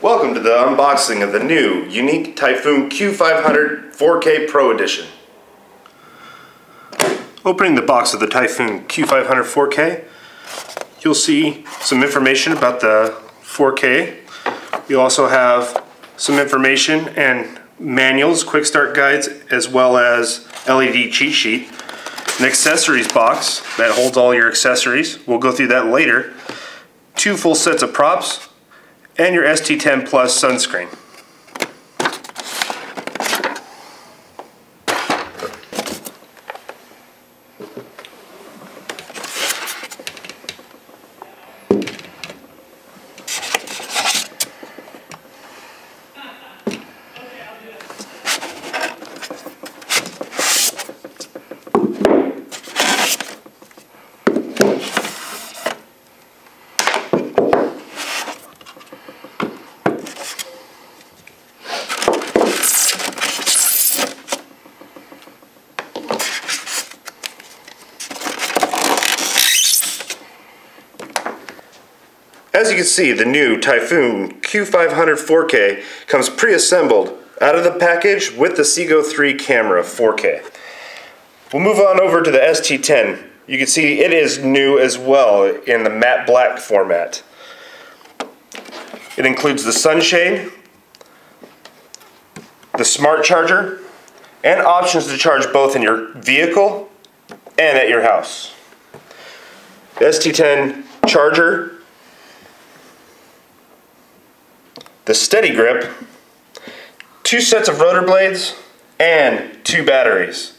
Welcome to the unboxing of the new Yuneec Typhoon Q500 4K Pro Edition. Opening the box of the Typhoon Q500 4K, you'll see some information about the 4K. You'll also have some information and manuals, quick start guides, as well as LED cheat sheet. An accessories box that holds all your accessories. We'll go through that later. Two full sets of props, and your ST10 Plus sunscreen. As you can see, the new Typhoon Q500 4K comes pre-assembled out of the package with the CGO 3 camera 4K. We'll move on over to the ST10. You can see it is new as well in the matte black format. It includes the sunshade, the smart charger, and options to charge both in your vehicle and at your house. The ST10 charger the steady grip, two sets of rotor blades, and two batteries.